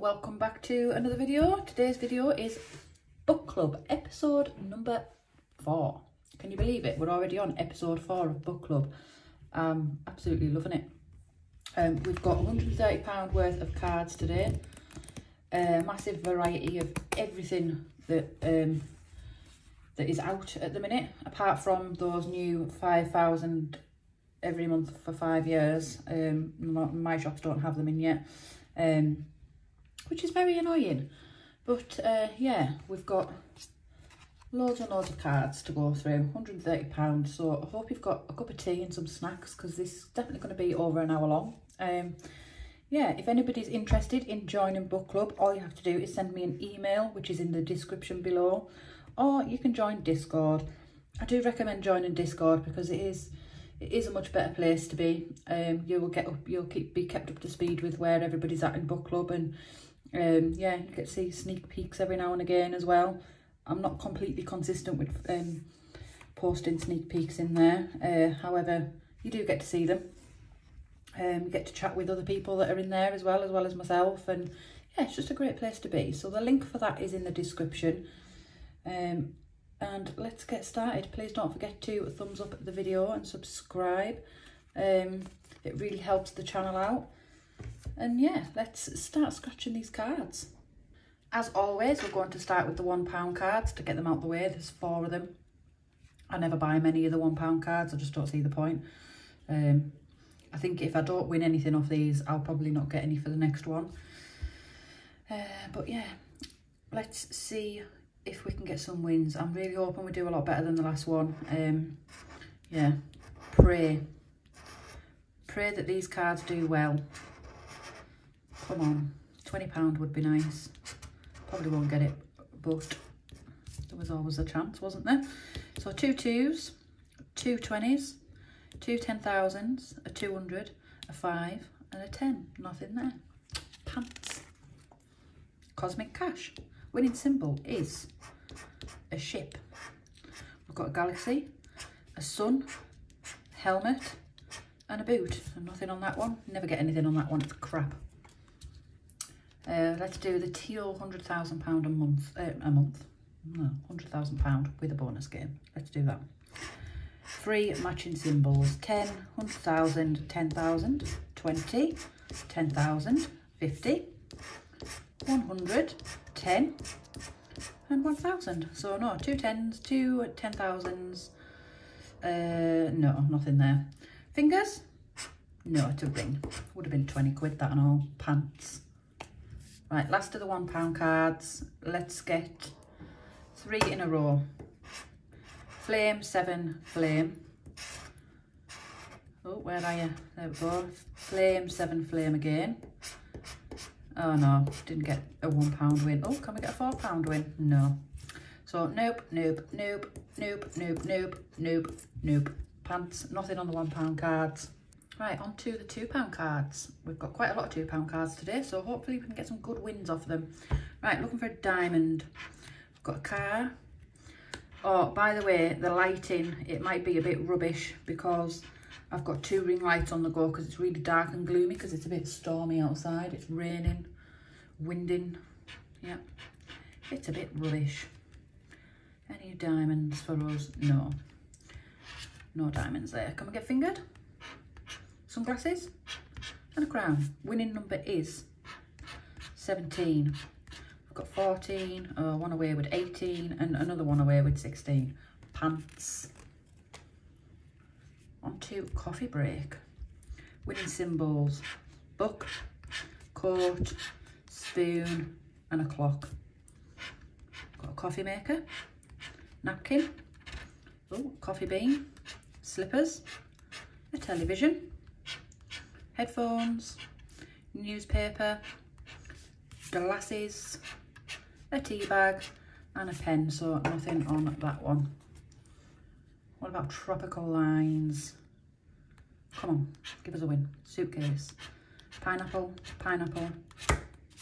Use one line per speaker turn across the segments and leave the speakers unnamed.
welcome back to another video. Today's video is book club episode number four. Can you believe it? We're already on episode four of book club. Um, absolutely loving it. Um, we've got £130 worth of cards today. A massive variety of everything that um, that is out at the minute, apart from those new 5,000 every month for five years. Um, my shops don't have them in yet, um, which is very annoying. But uh, yeah, we've got loads and loads of cards to go through, £130. So I hope you've got a cup of tea and some snacks because this is definitely going to be over an hour long. Um, yeah, if anybody's interested in joining book club, all you have to do is send me an email, which is in the description below, or you can join Discord. I do recommend joining Discord because it is it is a much better place to be. Um, you will get up, you'll keep be kept up to speed with where everybody's at in book club, and um, yeah, you get to see sneak peeks every now and again as well. I'm not completely consistent with um posting sneak peeks in there. Uh, however, you do get to see them. Um, you get to chat with other people that are in there as well, as well as myself, and yeah, it's just a great place to be. So the link for that is in the description. Um, and let's get started. Please don't forget to thumbs up the video and subscribe. Um, it really helps the channel out. And yeah, let's start scratching these cards. As always, we're going to start with the one pound cards to get them out the way. There's four of them. I never buy many of the one pound cards. I just don't see the point. Um, I think if I don't win anything off these, I'll probably not get any for the next one. Uh, but yeah, let's see if we can get some wins. I'm really hoping we do a lot better than the last one. Um, yeah, pray. Pray that these cards do well. Come on, £20 would be nice. Probably won't get it, but there was always a chance, wasn't there? So two twos, two twenties, two ten thousands, a 200, a five, and a 10. Nothing there. Pants. Cosmic cash. Winning symbol is a ship. We've got a galaxy, a sun, helmet, and a boot. And nothing on that one. Never get anything on that one. It's crap. Uh, let's do the teal £100,000 a month. Uh, a month. No, £100,000 with a bonus game. Let's do that. Three matching symbols. 10, 100,000, 10,000, 20, 10,000, 50, 100, 10 and 1,000. So no, two tens, two 10,000s. Uh, no, nothing there. Fingers? No, it's a ring. Would have been 20 quid that and all. Pants. Right, last of the one pound cards. Let's get three in a row. Flame, seven, flame. Oh, where are you? There we go. Flame, seven, flame again. Oh no, didn't get a one pound win. Oh, can we get a four pound win? No. So nope, nope, nope, nope, nope, nope, nope, nope. Pants, nothing on the one pound cards. Right, on to the two pound cards. We've got quite a lot of two pound cards today, so hopefully we can get some good wins off them. Right, looking for a diamond. We've got a car. Oh, by the way, the lighting, it might be a bit rubbish because I've got two ring lights on the go because it's really dark and gloomy because it's a bit stormy outside. It's raining, winding. Yeah, it's a bit rubbish. Any diamonds for us? No. No diamonds there. Can we get fingered? Sunglasses and a crown. Winning number is 17. I've got fourteen. 14, oh, one away with 18 and another one away with 16. Pants On to coffee break. Winning symbols, book, coat, spoon and a clock. Got a coffee maker, napkin, oh, coffee bean, slippers, a television, headphones, newspaper, glasses, a tea bag and a pen, so nothing on that one. What about tropical lines? Come on, give us a win. Suitcase. Pineapple, pineapple,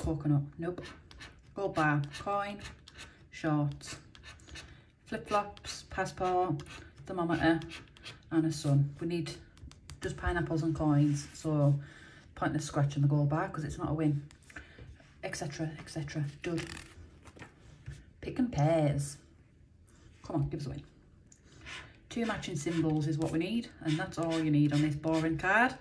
coconut. Nope. Gold bar, coin, shorts. Flip-flops, passport, thermometer, and a sun. We need just pineapples and coins, so pointless scratching the gold bar because it's not a win. etc, etc. Dud. Pick and pairs. Come on, give us a win. Two matching symbols is what we need, and that's all you need on this boring card.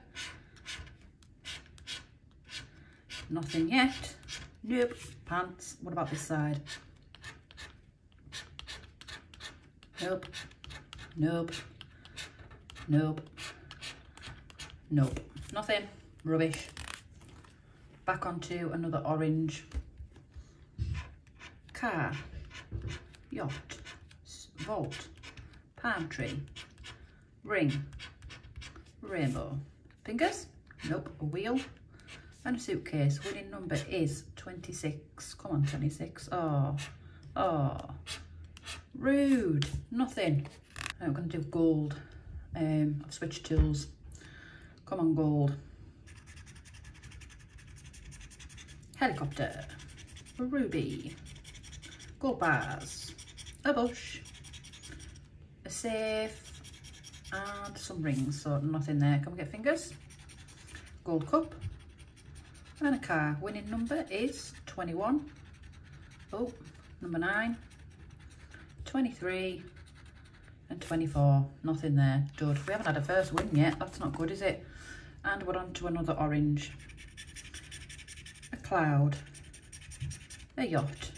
Nothing yet. Nope. Pants. What about this side? Nope. Nope. Nope. Nope. Nothing. Rubbish. Back onto another orange. Car. Yacht. Vault. Palm tree. Ring. Rainbow. Fingers? Nope. A wheel. And a suitcase. Winning number is 26. Come on, 26. Oh. Oh. Rude. Nothing. We're going to do gold. Um, I've switched tools. Come on, gold. Helicopter. Ruby. Gold bars. A bush. A safe. And some rings. So nothing there. We get fingers? Gold cup. And a car. Winning number is 21. Oh, number 9. 23 and 24 nothing there dud we haven't had a first win yet that's not good is it and we're on to another orange. A cloud. A yacht.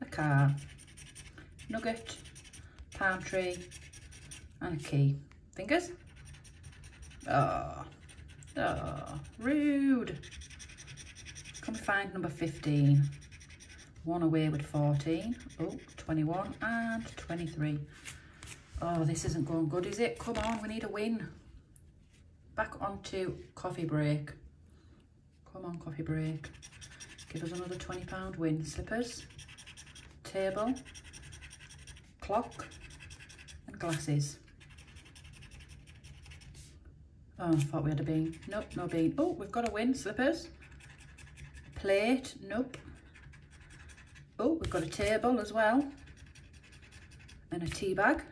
A car. Nugget. Palm tree. And a key. Fingers? Oh oh rude. Can we find number 15 one away with 14 oh 21 and 23 oh this isn't going good is it? Come on we need a win back onto coffee break. Come on coffee break. Give us another 20 pound win. Slippers table clock and glasses. Oh I thought we had a bean. Nope no bean. Oh we've got a win. Slippers plate nope. Oh, we've got a table as well. And a tea bag.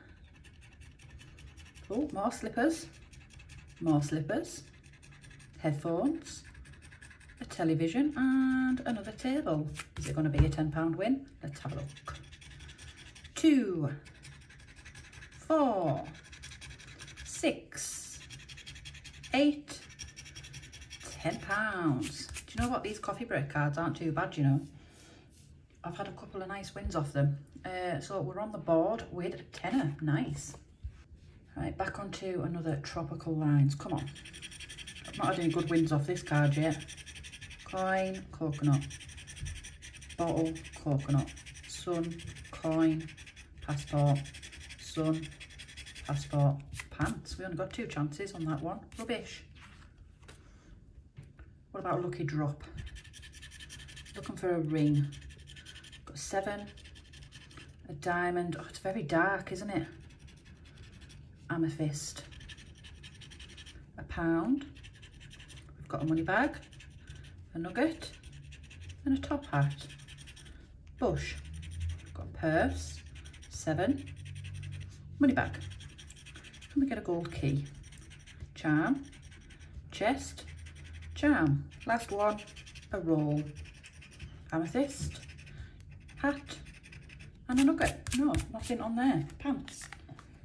Oh, more slippers. More slippers. Headphones. A television and another table. Is it going to be a £10 win? Let's have a look. Two. Four. Six. Eight. Ten pounds. Do you know what? These coffee break cards aren't too bad, you know. I've had a couple of nice wins off them. Uh, so we're on the board with tenner. Nice. Right, back onto another tropical lines. Come on. I've not had any good wins off this card yet. Coin, coconut. Bottle, coconut. Sun, coin, passport. Sun, passport, pants. We only got two chances on that one. Rubbish. What about lucky drop? Looking for a ring Got seven. A diamond. Oh, it's very dark, isn't it? Amethyst. A pound. We've got a money bag. A nugget. And a top hat. Bush. We've got a purse. Seven. Money bag. Can we get a gold key? Charm. Chest. Charm. Last one. A roll. Amethyst hat and a nugget. No, nothing on there. Pants.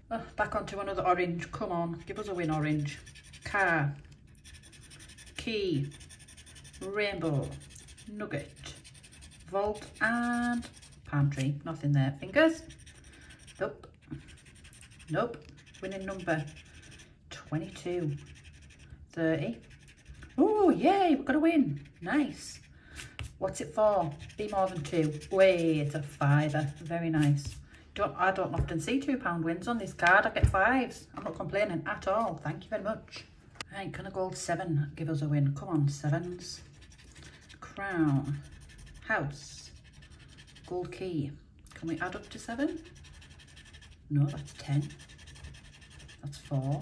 Oh, back onto another orange. Come on, give us a win, orange. Car. Key. Rainbow. Nugget. Vault and palm tree. Nothing there. Fingers. Nope. Nope. Winning number 22. 30. Oh, yay, we've got a win. Nice. What's it for? Be more than two. Way, it's a fiver. Very nice. Don't, I don't often see £2 wins on this card. I get fives. I'm not complaining at all. Thank you very much. Right, can a gold seven give us a win? Come on, sevens. Crown. House. Gold key. Can we add up to seven? No, that's 10. That's four.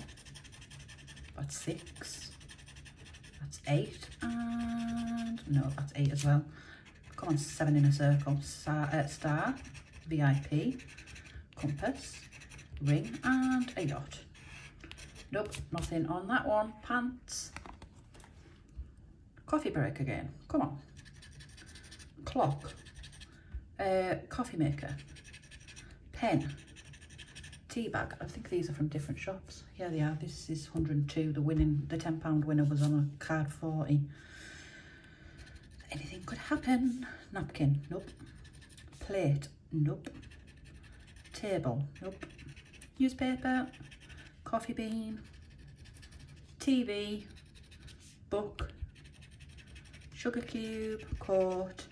That's six. That's eight. And no, that's eight as well. Come on, seven in a circle. Star, uh, star VIP, compass, ring, and a yacht. Nope, nothing on that one. Pants. Coffee break again. Come on. clock, uh, coffee maker, pen, tea bag. I think these are from different shops. Yeah, they are. This is 102. The winning, the £10 winner was on a card 40. Anything could happen. Napkin, nope. Plate, nope. Table, nope. Newspaper, coffee bean, TV, book, sugar cube, coat,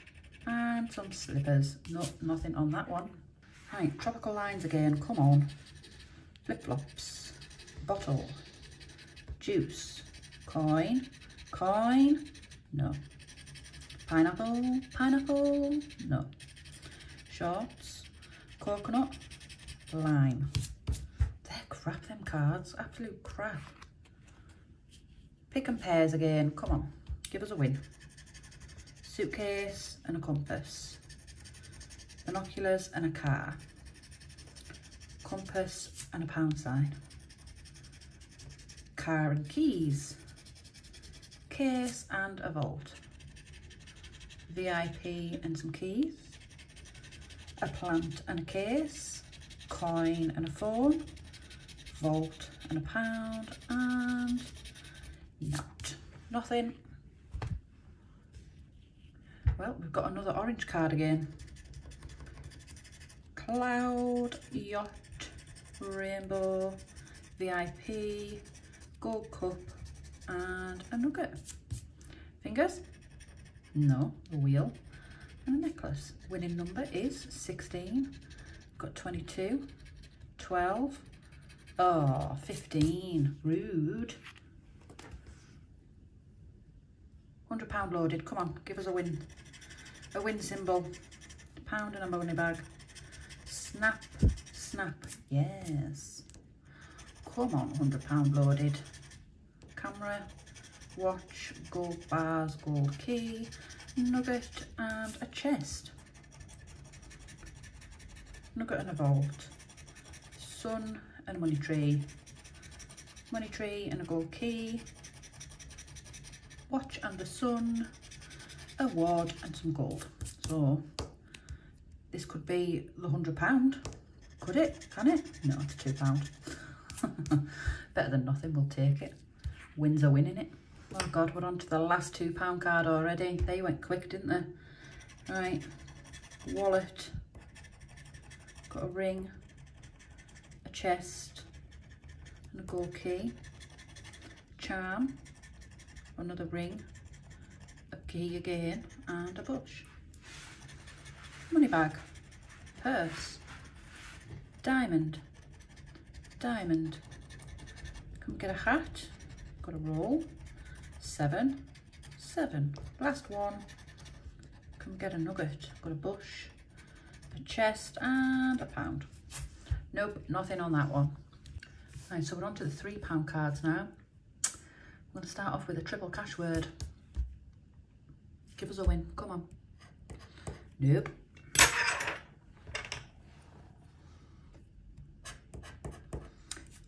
and some slippers. No, nothing on that one. Right, tropical lines again, come on. Flip-flops, bottle, juice, coin, coin, no. Pineapple, pineapple, no. Shorts, coconut, lime. They're crap, them cards, absolute crap. Pick and pairs again, come on, give us a win. Suitcase and a compass. Binoculars and a car. Compass and a pound sign. Car and keys. Case and a vault. VIP and some keys. A plant and a case. Coin and a four, Vault and a pound. And not. Nothing. Well, we've got another orange card again. Cloud, Yacht, Rainbow, VIP, Gold Cup and a nugget. Fingers? No, a wheel and a necklace. Winning number is 16. Got 22, 12, oh, 15. Rude. £100 loaded. Come on, give us a win. A win symbol. Pound and a money bag. Snap, snap. Yes. Come on, £100 loaded. Camera, watch, gold bars, gold key, nugget and a chest. Nugget and vault. Sun and money tree. Money tree and a gold key. Watch and the sun. Award and some gold. So this could be the hundred pound. Could it? Can it? No, it's two pound. Better than nothing, we'll take it. Wins are winning it. Oh God, we're on to the last two pound card already. They went quick, didn't they? Right, wallet, got a ring, a chest, and a gold key, charm, another ring, a key again, and a bush. Money bag, purse, diamond, diamond. Come get a hat, got a roll, seven, seven. Last one, come get a nugget, got a bush, chest and a pound. Nope, nothing on that one. Right, so we're on to the three pound cards now. I'm going to start off with a triple cash word. Give us a win, come on. Nope.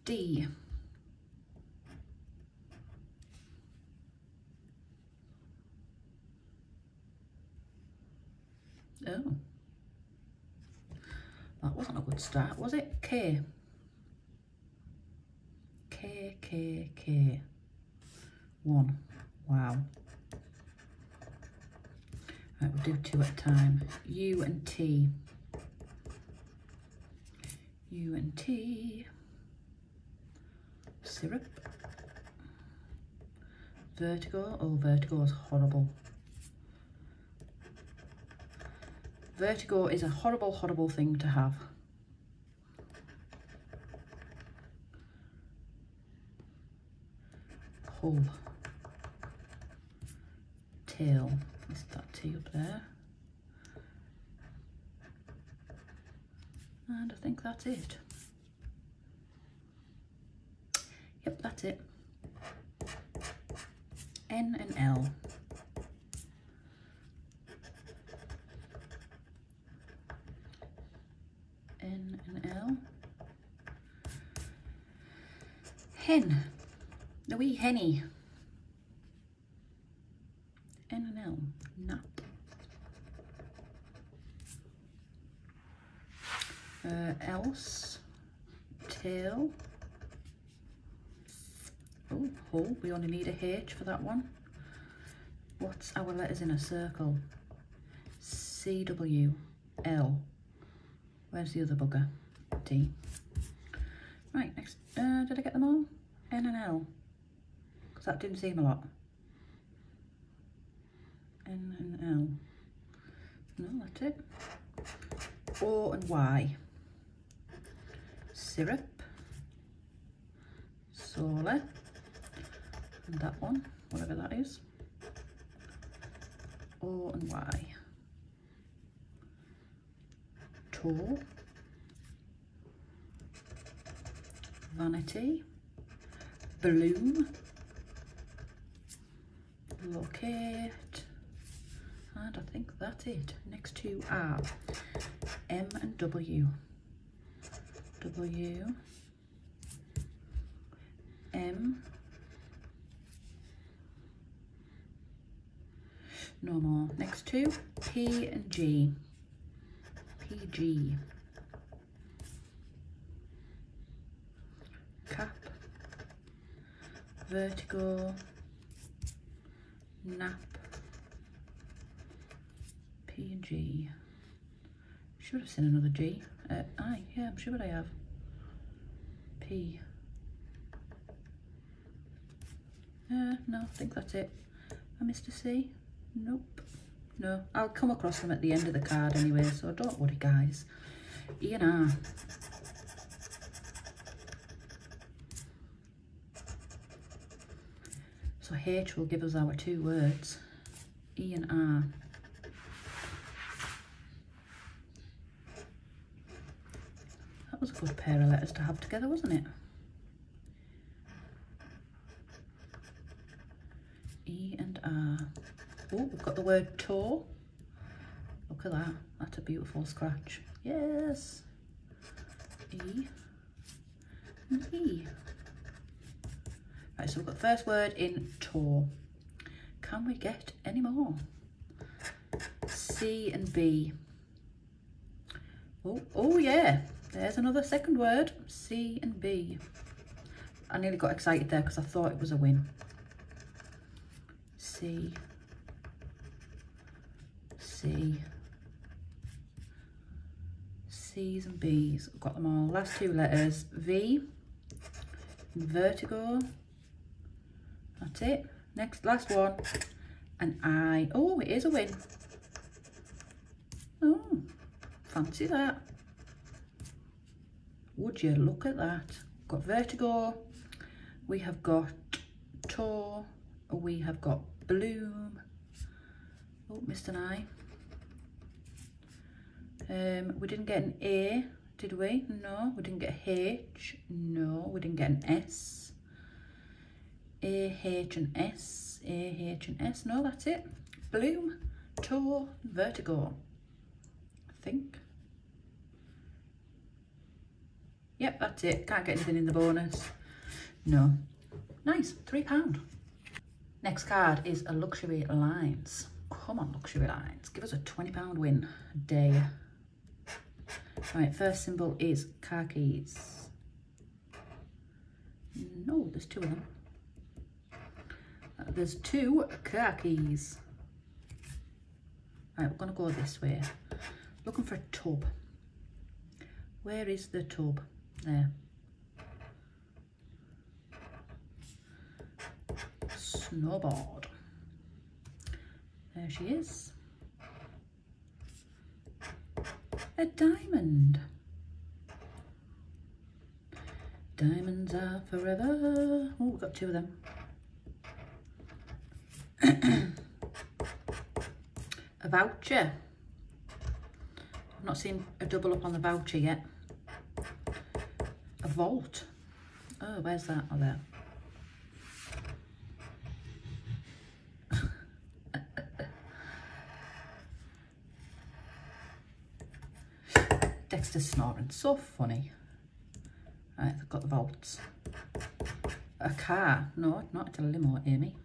D. Oh. That wasn't a good start, was it? K. K, K, K. One. Wow. Right, we'll do two at a time. U and T. U and T. Syrup. Vertigo. Oh, vertigo is horrible. Vertigo is a horrible, horrible thing to have. Pull. Tail. Is that T up there? And I think that's it. Yep, that's it. N and L. an L. Hen. The wee henny. N and L. Nut. Uh, else. Tail. Oh, hole. We only need a H for that one. What's our letters in a circle? C W L. Where's the other bugger? Right, next, uh, did I get them all? N and L. Because that didn't seem a lot. N and L. No, that's it. O and Y. Syrup. Solar. And that one, whatever that is. O and Y. Toe. Vanity. Bloom. Locate. And I think that's it. Next two are M and W. W. M. No more. Next two, P and G. PG. Vertigo. Nap. P and G. Should have seen another G. Uh, I, yeah, I'm sure I have. P. Uh, no, I think that's it. I missed a C. Nope. No, I'll come across them at the end of the card anyway, so don't worry, guys. E and R. So H will give us our two words. E and R. That was a good pair of letters to have together, wasn't it? E and R. Oh, we've got the word toe. Look at that. That's a beautiful scratch. Yes. E and E. Right, so we've got the first word in toe. Can we get any more? C and B. Oh, oh yeah. There's another second word. C and B. I nearly got excited there because I thought it was a win. C. C. C's and B's. I've got them all. Last two letters. V. Vertigo. That's it. Next, last one. And I. Oh, it is a win. Oh, fancy that. Would you look at that? Got vertigo. We have got toe. We have got bloom. Oh, missed an I. Um, we didn't get an A, did we? No. We didn't get H. No. We didn't get an S. A, H and S. A, H and S. No, that's it. Bloom, toe, vertigo. I think. Yep, that's it. Can't get anything in the bonus. No. Nice. £3. Next card is a Luxury Lines. Come on, Luxury Lines. Give us a £20 win day. Right, first symbol is keys. No, there's two of them. There's two keys. Right, we're going to go this way. Looking for a tub. Where is the tub? There. Snowboard. There she is. A diamond. Diamonds are forever. Oh, we've got two of them. A voucher. I've not seen a double up on the voucher yet. A vault. Oh, where's that? Oh, there. Dexter's snoring. So funny. Right, I've got the vaults. A car. No, not a limo, Amie.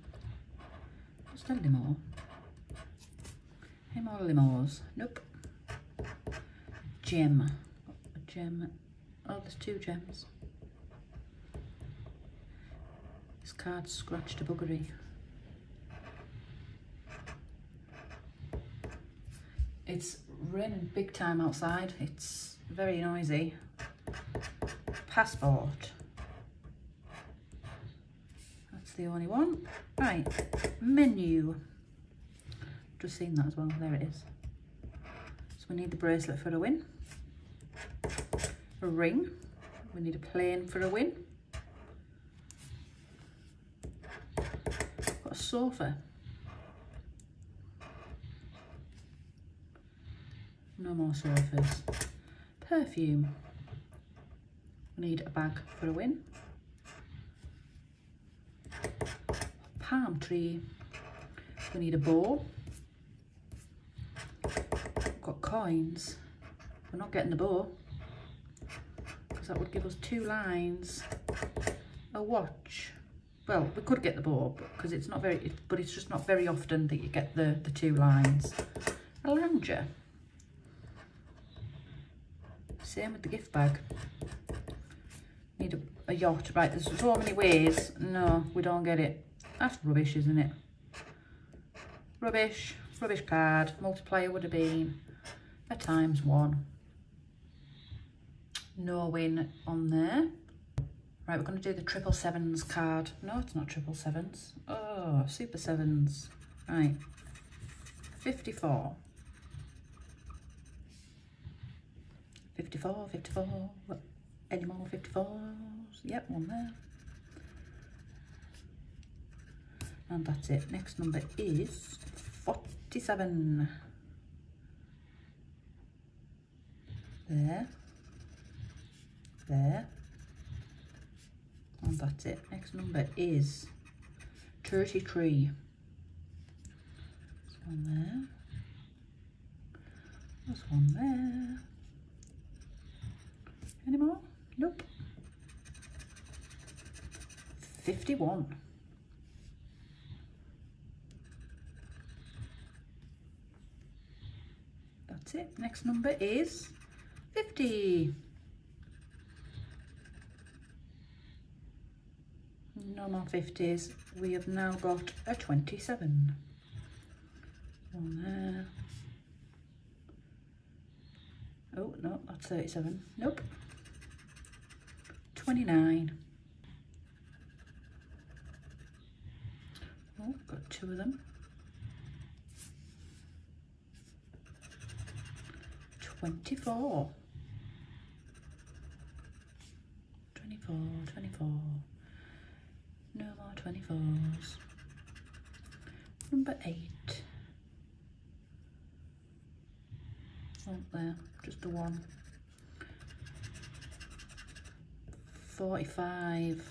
A limo. Any more limos? Nope. Gem. A gem. Oh, there's two gems. This card's scratched a buggery. It's raining big time outside. It's very noisy. Passport. That's the only one. Right, menu. Just seen that as well. There it is. So we need the bracelet for a win. A ring. We need a plane for a win. Got a sofa. No more sofas. Perfume. We need a bag for a win. Palm tree. We need a bowl. Got coins. We're not getting the bow because that would give us two lines. A watch. Well, we could get the bow because it's not very, but it's just not very often that you get the, the two lines. A lounger. Same with the gift bag. Need a, a yacht. Right, there's so many ways. No, we don't get it. That's rubbish, isn't it? Rubbish. Rubbish card. Multiplier would have been a times one. No win on there. Right, we're going to do the triple sevens card. No, it's not triple sevens. Oh, super sevens. Right. 54. 54, 54. Any more 54s? Yep, one there. And that's it. Next number is 47. There. There. And that's it. Next number is 33. There's one there. There's one there. Any more? Nope. 51. That's it. Next number is 50. No more 50s. We have now got a 27. One there. Oh, no, that's 37. Nope. 29. Oh, got two of them. 24. 24, 24. No more 24s. Number 8. Not there, just the one. 45.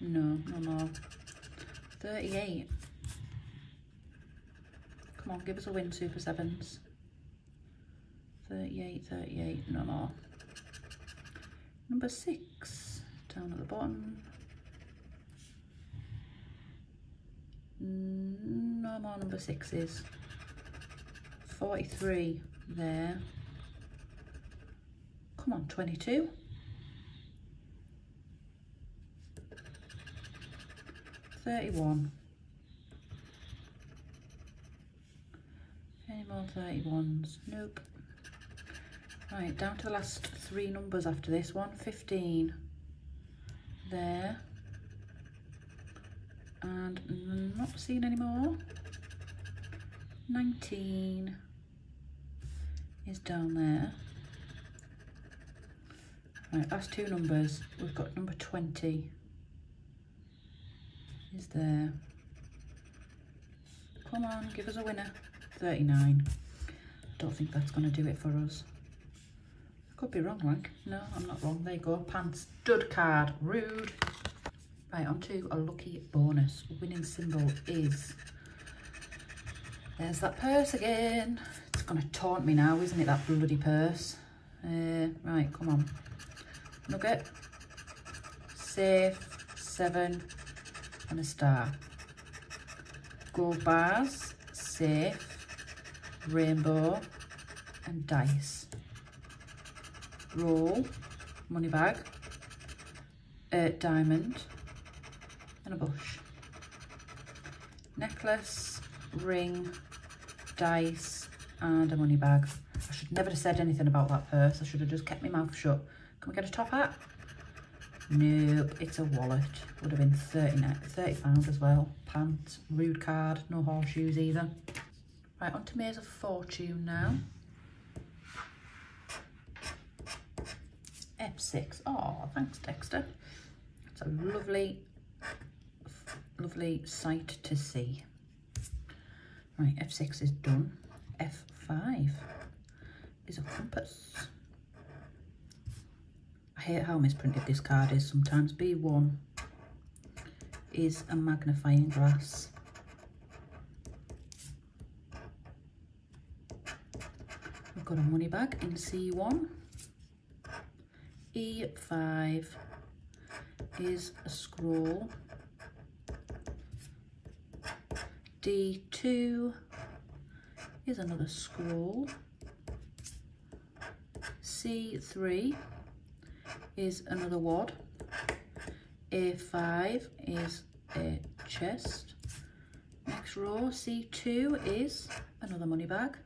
No, no more. 38. Come on, give us a win, Super Sevens. 38, 38, no more. Number six, down at the bottom. No more number sixes. 43 there. Come on, 22. Thirty-one. Any more 31s? Nope. Right, down to the last three numbers after this one. 15 there. And not seeing any more. 19 is down there. Right, last two numbers. We've got number 20 is there. Come on, give us a winner. 39. I Don't think that's going to do it for us. Could be wrong, like. No, I'm not wrong. There you go. Pants dud card. Rude. Right, on to a lucky bonus. Winning symbol is... There's that purse again. It's going to taunt me now, isn't it, that bloody purse? Uh, right, come on. Nugget. Safe. Seven. And a star. Gold bars safe, rainbow and dice. Roll, money bag, a diamond and a bush. Necklace, ring, dice and a money bag. I should never have said anything about that purse. I should have just kept my mouth shut. Can we get a top hat? Nope, it's a wallet. Would have been 30, 30 pounds as well. Pants, rude card, no horseshoes either. Right, on to Maze of Fortune now. F6. Oh, thanks, Dexter. It's a lovely, lovely sight to see. Right, F6 is done. F5 is a compass. I hate how misprinted this card is sometimes. B1 is a magnifying glass. We've got a money bag in C1. E5 is a scroll. D2 is another scroll. C3 is another wad. A5 is a chest. Next row, C2 is another money bag.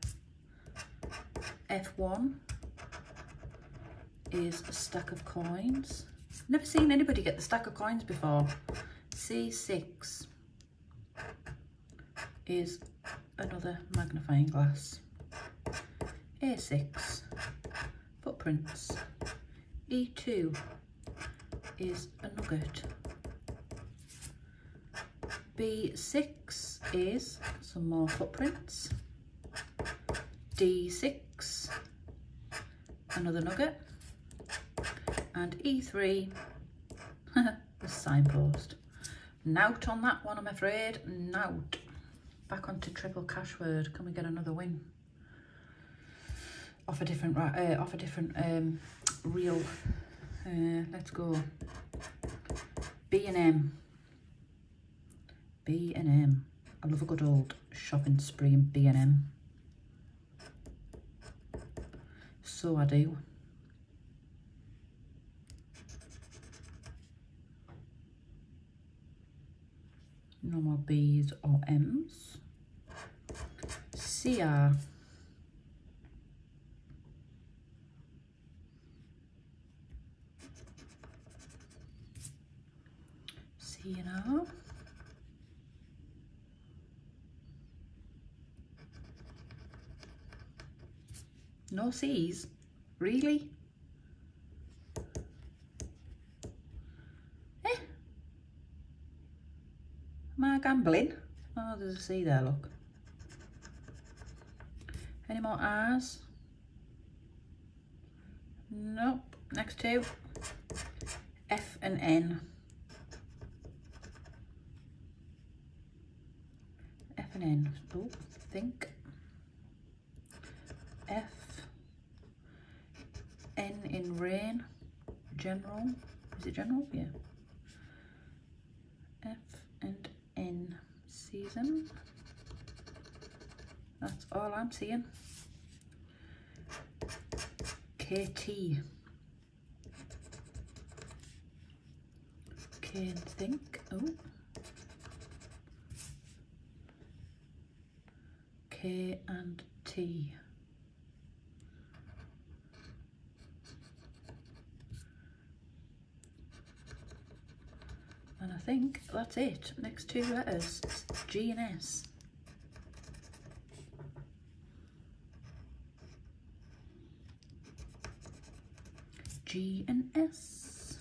F1 is a stack of coins. Never seen anybody get the stack of coins before. C6 is another magnifying glass. A6, footprints. E2 is a nugget. B6 is some more footprints. D6, another nugget. And E3, the signpost. Nout on that one, I'm afraid. Nout. Back onto triple cash word. Can we get another win? Off a different, uh, off a different um, reel. Uh, let's go. B and M. B and M. I love a good old shopping spree in B and M. So I do. No more B's or M's. CR. CR. No C's? Really? Eh? Am I gambling? Oh, there's a C there, look. Any more R's? Nope. Next two. F and N. F and N. Oh, think. F. N in rain. General. Is it general? Yeah. F and N. Season. That's all I'm seeing. KT. K and think. Oh. K and T. think that's it. Next two letters, G and S. G and S.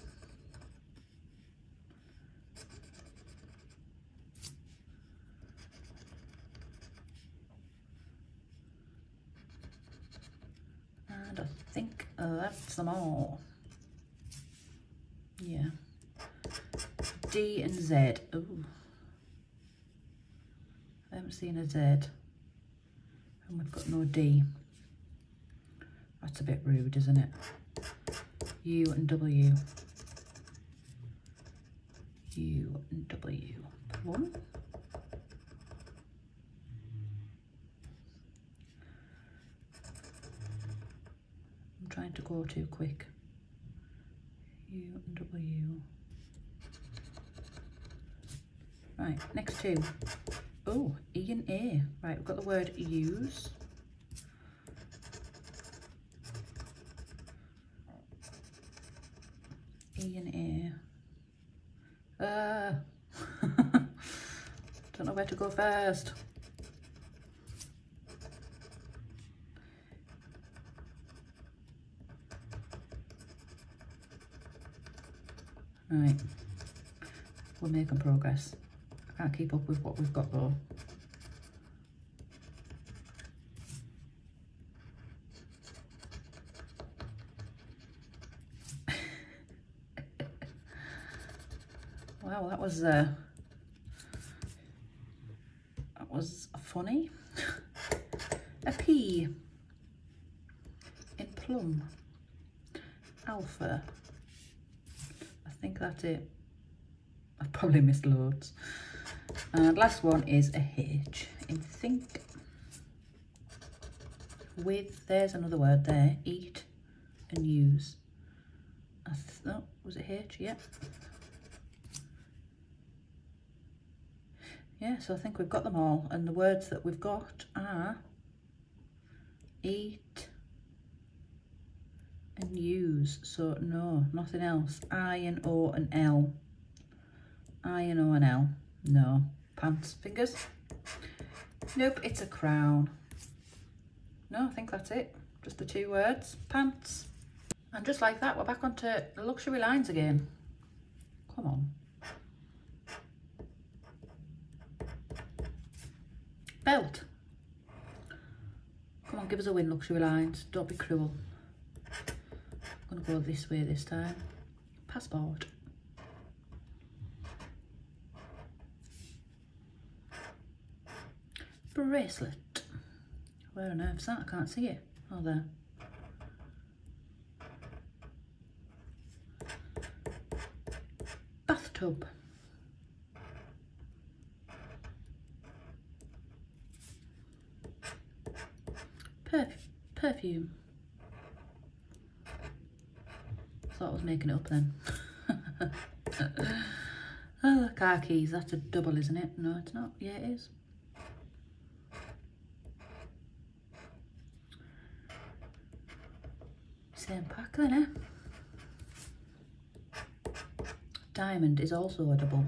And I think that's them all. Yeah. And Z. Ooh. I haven't seen a Z. And we've got no D. That's a bit rude, isn't it? U and W. U and W. One. I'm trying to go too quick. U and W. Right, next two. Oh, E and A. Right, we've got the word use. E and A. Uh, don't know where to go first. Right, we're making progress. Can't keep up with what we've got though. wow, that was uh, that was funny. A P in plum. Alpha. I think that's it. I've probably missed loads. And last one is a H in think. With, there's another word there, eat and use. I was it H? Yep. Yeah, so I think we've got them all. And the words that we've got are eat and use. So no, nothing else. I and O and L. I and O and L. No. Pants. Fingers? Nope, it's a crown. No, I think that's it. Just the two words. Pants. And just like that, we're back onto luxury lines again. Come on. Belt. Come on, give us a win, luxury lines. Don't be cruel. I'm going to go this way this time. Passport. Bracelet. Where on earth's that? I can't see it. Oh, there. Bathtub. Perf perfume. Thought I was making it up then. oh, car keys. That's a double, isn't it? No, it's not. Yeah, it is. Same eh? Diamond is also a double.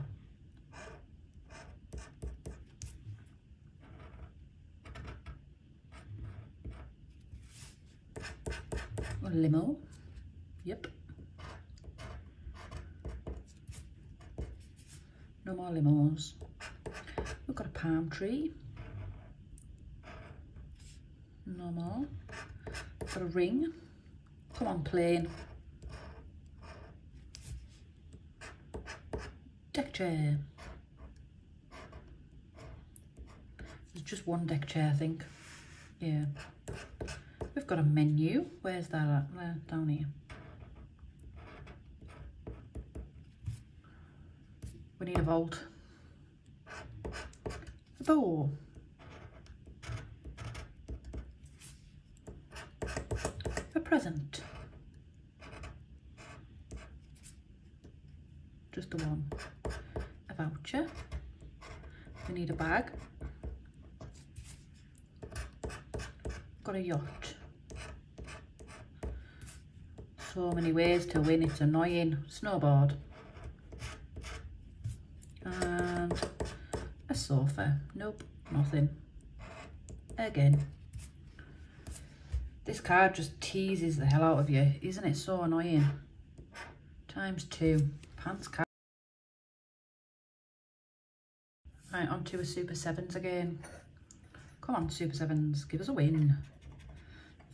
A limo. Yep. No more limos. We've got a palm tree. No more. Got a ring. Come on, plane. Deck chair. There's just one deck chair, I think. Yeah. We've got a menu. Where's that at? There, down here. We need a vault. A bowl. A present. just the one. A voucher. Got a yacht. So many ways to win, it's annoying. Snowboard. And a sofa. Nope, nothing. Again. This card just teases the hell out of you. Isn't it so annoying? Times two. Pants card. To a Super Sevens again. Come on, Super Sevens, give us a win.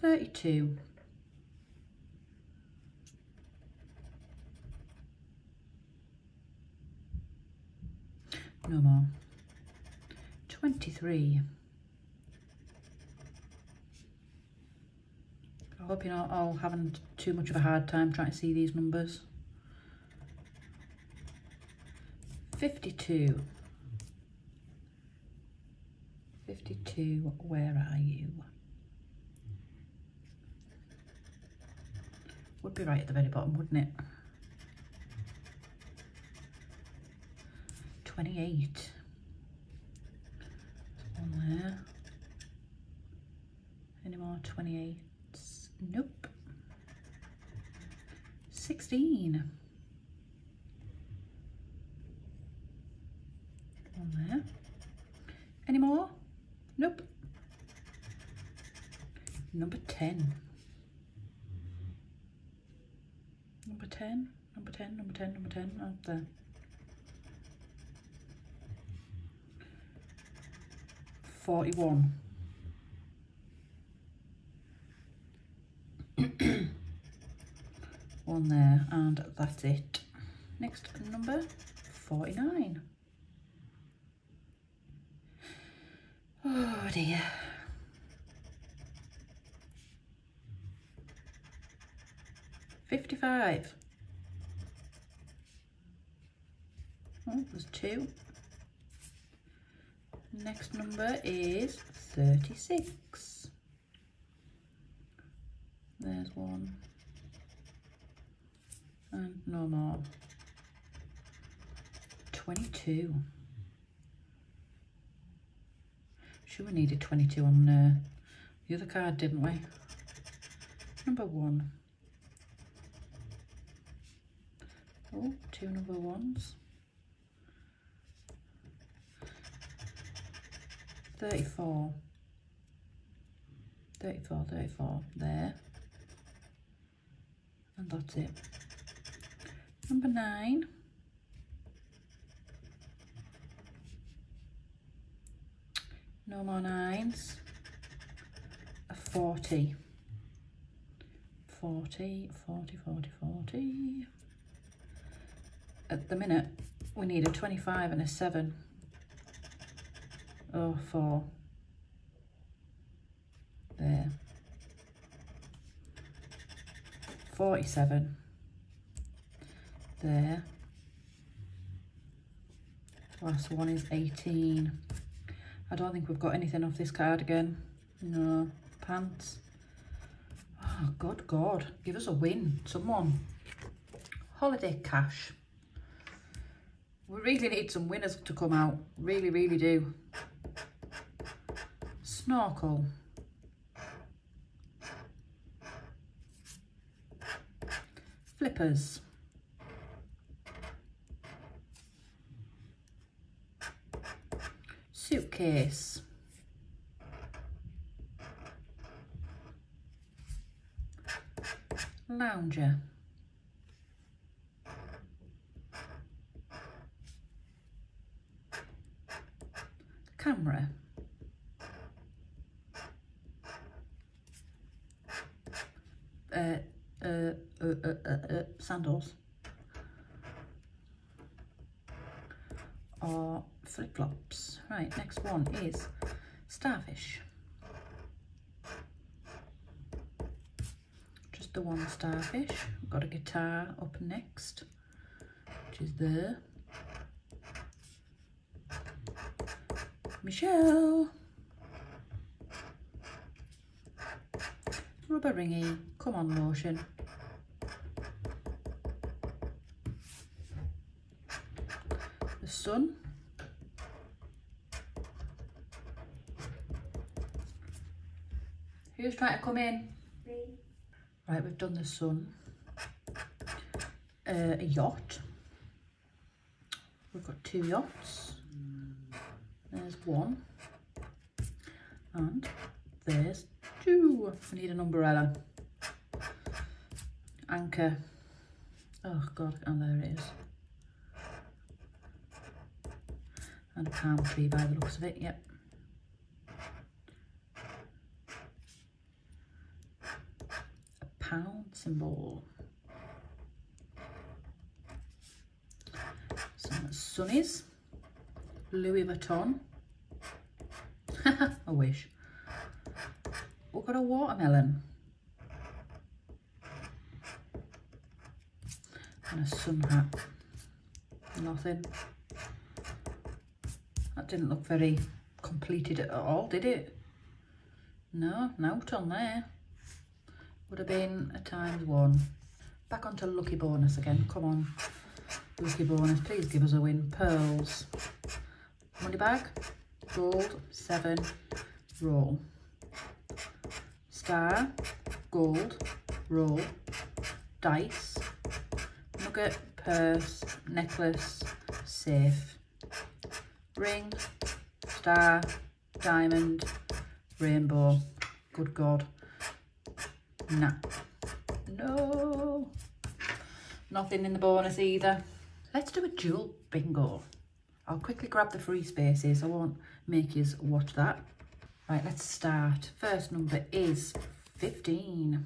32. No more. 23. I hope you're not all having too much of a hard time trying to see these numbers. 52. 52, where are you? would be right at the very bottom, wouldn't it? 28. On there. Any more 28s? Nope. 16. On there. Any more? Nope. Number 10. Number 10, number 10, number 10, number 10, out there. Forty-one. One there, and that's it. Next number, forty-nine. Oh dear. Fifty-five. Oh, there's two. Next number is 36. There's one. And no more. 22. Sure we needed 22 on uh, the other card, didn't we? Number one. Oh, two number ones. 34. 34, 34, there. And that's it. Number nine. No more nines. A 40. 40, 40, 40, 40. At the minute, we need a 25 and a 7. Oh, four. There. 47. There. Last one is 18. I don't think we've got anything off this card again. No. Pants. Oh, good God. Give us a win. Someone. Holiday cash. We really need some winners to come out. Really, really do. Snorkel. Flippers. Suitcase. Lounger. Camera. Uh, uh, uh, uh, uh, uh, sandals. Or flip-flops. Right, next one is starfish. Just the one starfish. Got a guitar up next, which is there. Michelle. Rubber ringy. Come on, motion. The sun. Who's trying to come in?
Me.
Right, we've done the sun. Uh, a yacht. We've got two yachts. There's one. And there's two. We need an umbrella. Anchor. Oh God, and there it is. And a palm tree by the looks of it, yep. Pound symbol. Some sunnies. Louis Vuitton. I wish. We've got a watermelon. And a sun hat. Nothing. That didn't look very completed at all, did it? No, note on there. Would have been a times one. Back onto lucky bonus again. Come on. Lucky bonus, please give us a win. Pearls. Money bag. Gold. Seven. Roll. Star. Gold. Roll. Dice. Nugget. Purse. Necklace. Safe. Ring. Star. Diamond. Rainbow. Good God. Nah. No. Nothing in the bonus either. Let's do a dual bingo. I'll quickly grab the free spaces. I won't make you watch that. Right, let's start. First number is 15.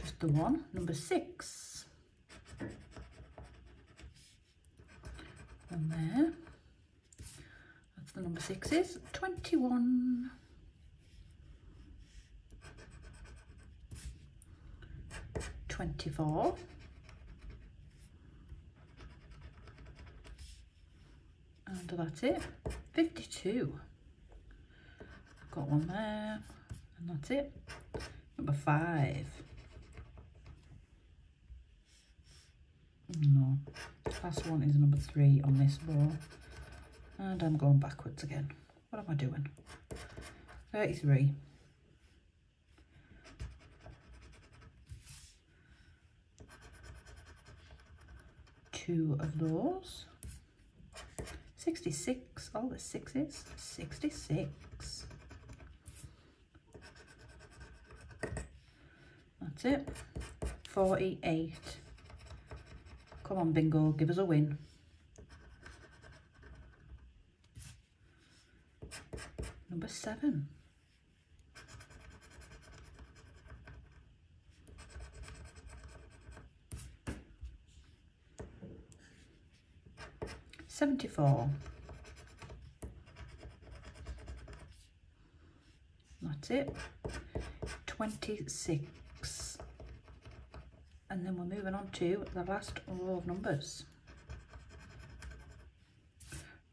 Just the one. Number six. And there. That's the number six is 21. 24. And that's it. 52. Got one there. And that's it. Number five. No. Last one is number three on this row. And I'm going backwards again. What am I doing? 33. Two of those. 66, all the sixes, 66. That's it. 48. Come on, bingo, give us a win. Number seven. 74. That's it. 26. And then we're moving on to the last row of numbers.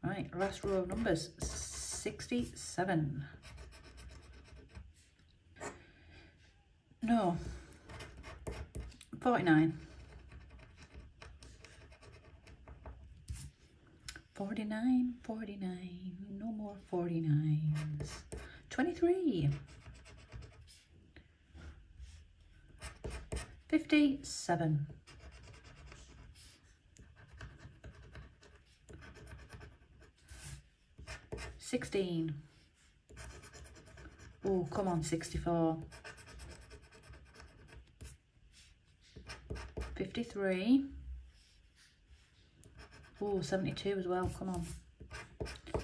Right, last row of numbers, 67. No, 49. 49, 49, no more 49s. 23. 57. Sixteen. Oh, come on, 64. 53. Oh, 72 as well, come on.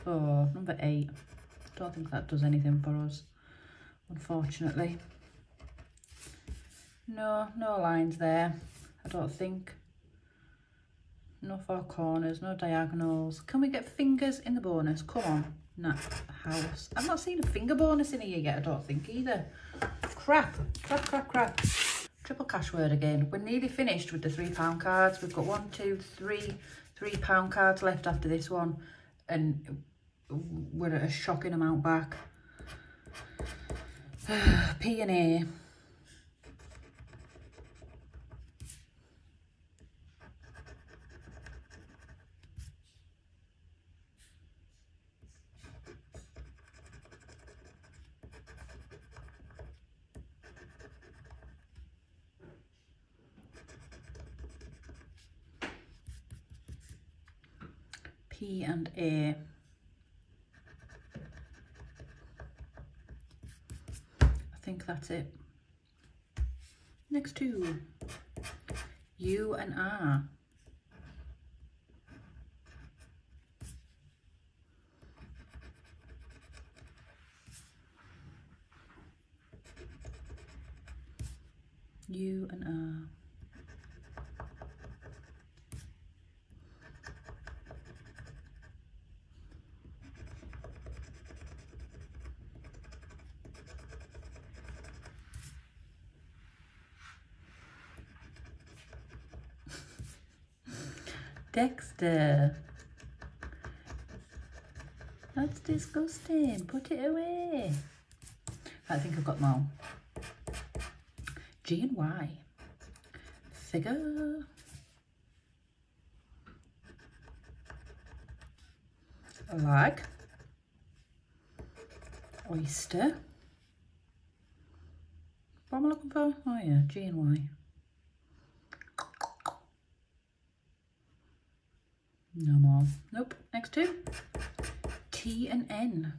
Oh, number eight. Don't think that does anything for us, unfortunately. No, no lines there, I don't think. No four corners, no diagonals. Can we get fingers in the bonus? Come on. Nah, house. I've not seen a finger bonus in here yet, I don't think either. Crap, crap, crap, crap. Triple cash word again. We're nearly finished with the £3 cards. We've got one, two, three, three pound cards left after this one and we're at a shocking amount back. P and A And A. I think that's it. Next two, U and R. U and R. Dexter. That's disgusting. Put it away. I think I've got more. G and Y. Figure. Lag. Oyster. What am I looking for? Oh yeah, G and Y. No more. Nope. Next two. T and N.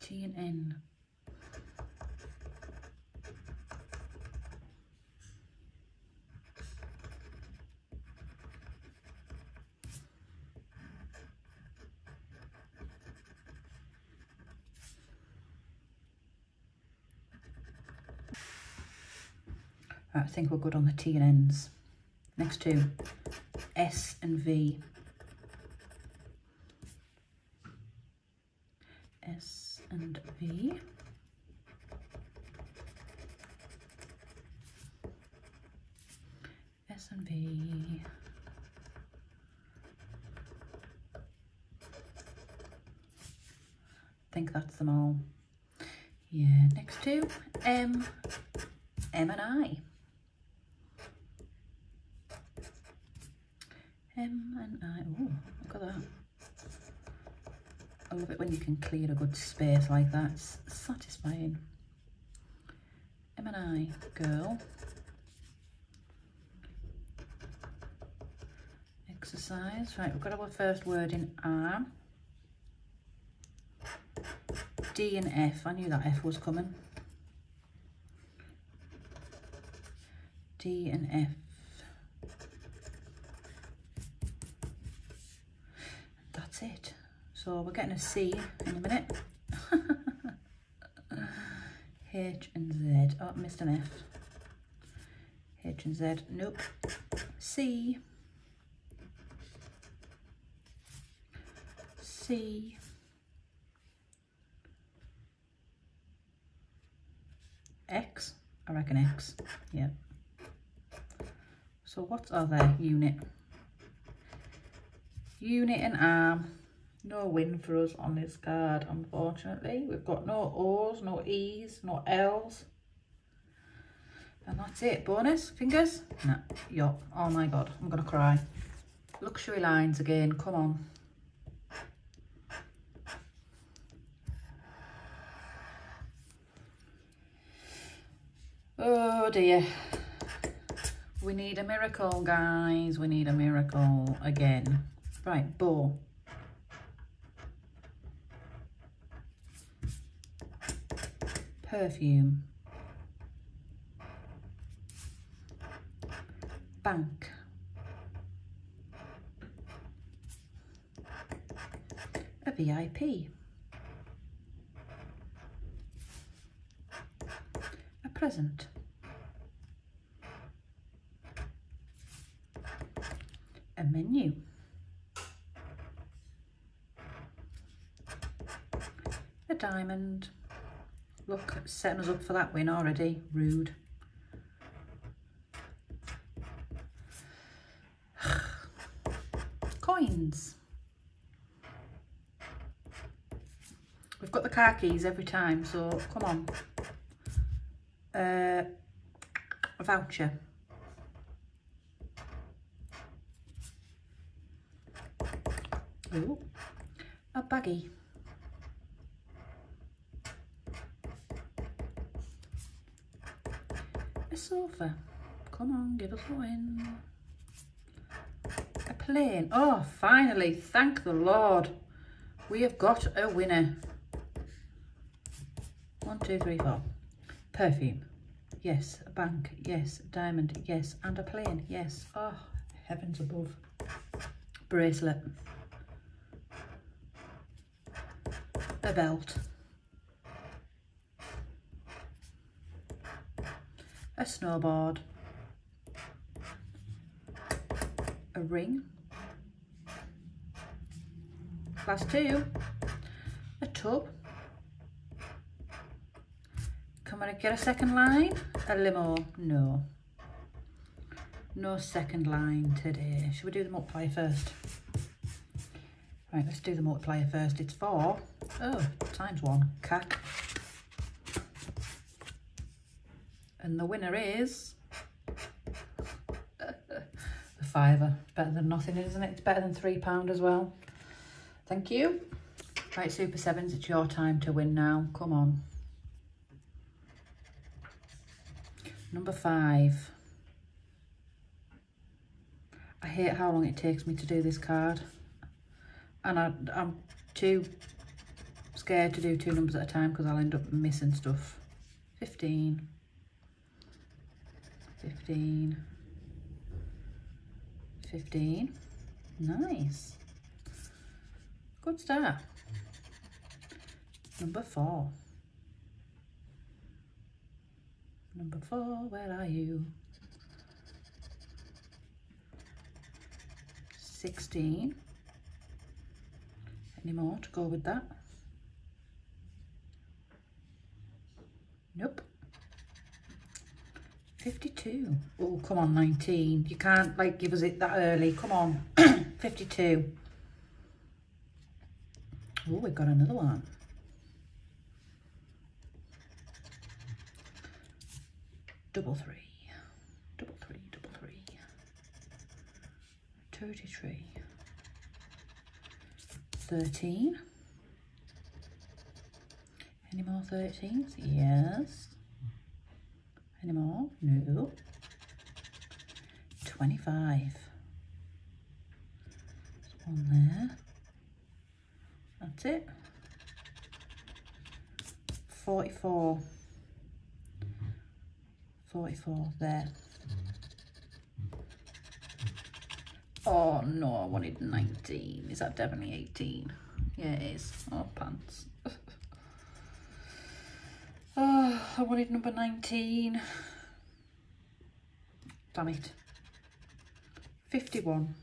T and N. Right, I think we're good on the T and N's. Next two, S and V. S and V. S and V. I think that's them all. Yeah, next two, M, M and I. M and I. Oh, look at that. I love it when you can clear a good space like that. It's satisfying. M and I, girl. Exercise. Right, we've got our first word in R. D and F. I knew that F was coming. D and F. That's it. So we're getting a C in a minute. H and Z. Oh, missed an F. H and Z. Nope. C. C. X. I reckon X. Yeah. So what's other unit? Unit and arm. No win for us on this card, unfortunately. We've got no O's, no E's, no L's. And that's it. Bonus? Fingers? No. Yup. Oh my god. I'm going to cry. Luxury lines again. Come on. Oh dear. We need a miracle, guys. We need a miracle again. Right, bow. Perfume. Bank. A VIP. A present. A menu. A diamond. Look, setting us up for that win already. Rude. Coins. We've got the car keys every time, so come on. Uh, a voucher. Ooh, a baggie. Sofa. Come on, give us a win. A plane. Oh, finally, thank the Lord. We have got a winner. One, two, three, four. Perfume. Yes. A bank. Yes. A diamond. Yes. And a plane. Yes. Oh, heavens above. Bracelet. A belt. A snowboard. A ring. Class two. A tub. Can I get a second line? A limo? No. No second line today. Should we do the multiplier first? Right, let's do the multiplier first. It's four. Oh, times one. Cack. And the winner is a fiver. Better than nothing, isn't it? It's better than three pound as well. Thank you. Right, Super Sevens, it's your time to win now. Come on. Number five. I hate how long it takes me to do this card. And I, I'm too scared to do two numbers at a time because I'll end up missing stuff. 15. 15. 15. Nice. Good start. Number four. Number four, where are you? 16. Any more to go with that? Nope. 52. Oh, come on, 19. You can't, like, give us it that early. Come on. 52. Oh, we've got another one. Double three. Double three, double three. 33. 13. Any more 13s? Yes. Any more? No. 25. There's one there. That's it. 44. 44 there. Oh no, I wanted 19. Is that definitely 18? Yeah, it is. Oh, pants. Oh, I wanted number 19. Damn it. 51.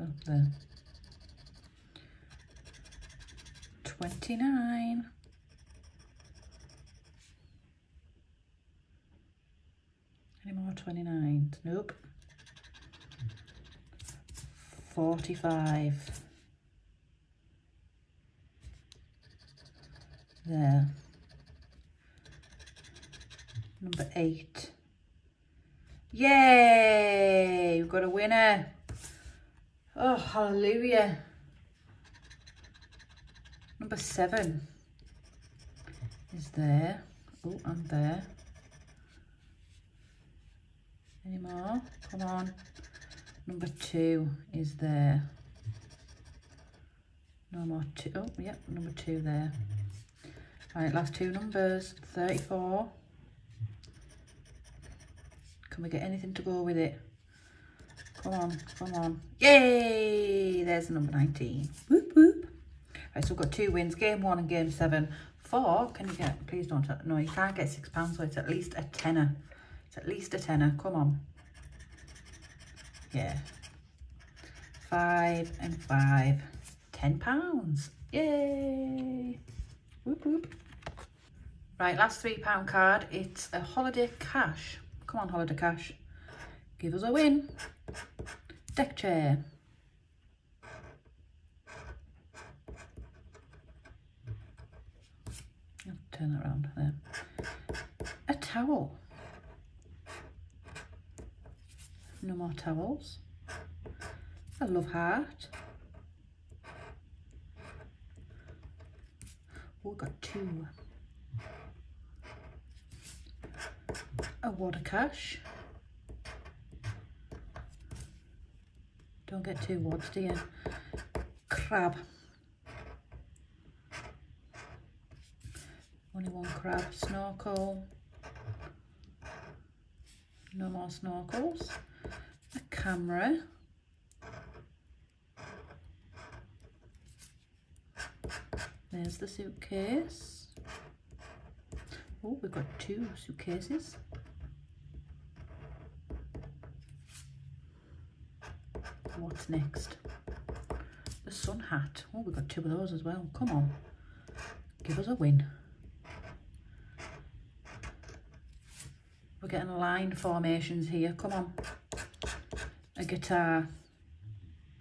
Up there. 29. Any more 29s? Nope. 45. There. Number 8. Yay! We've got a winner. Oh, hallelujah. Number 7 is there. Oh, and there. Any more? Come on. Number two is there. No more two. Oh, yep, number two there. Right, last two numbers. 34. Can we get anything to go with it? Come on, come on. Yay! There's the number 19. Whoop, whoop. Right, so we've got two wins. Game one and game seven. Four, can you get, please don't, no, you can't get six pounds, so it's at least a tenner. It's at least a tenner. Come on. Yeah. Five and five. Ten pounds. Yay. Whoop whoop. Right, last three pound card. It's a holiday cash. Come on, holiday cash. Give us a win. Deck chair. turn that around there. A towel. No more towels. A love heart. Oh, we've got two. A water cash. Don't get two wads, do you? Crab. Only one crab. Snorkel. No more snorkels a camera. There's the suitcase. Oh, we've got two suitcases. What's next? The sun hat. Oh, we've got two of those as well. Come on. Give us a win. We're getting line formations here. Come on a guitar.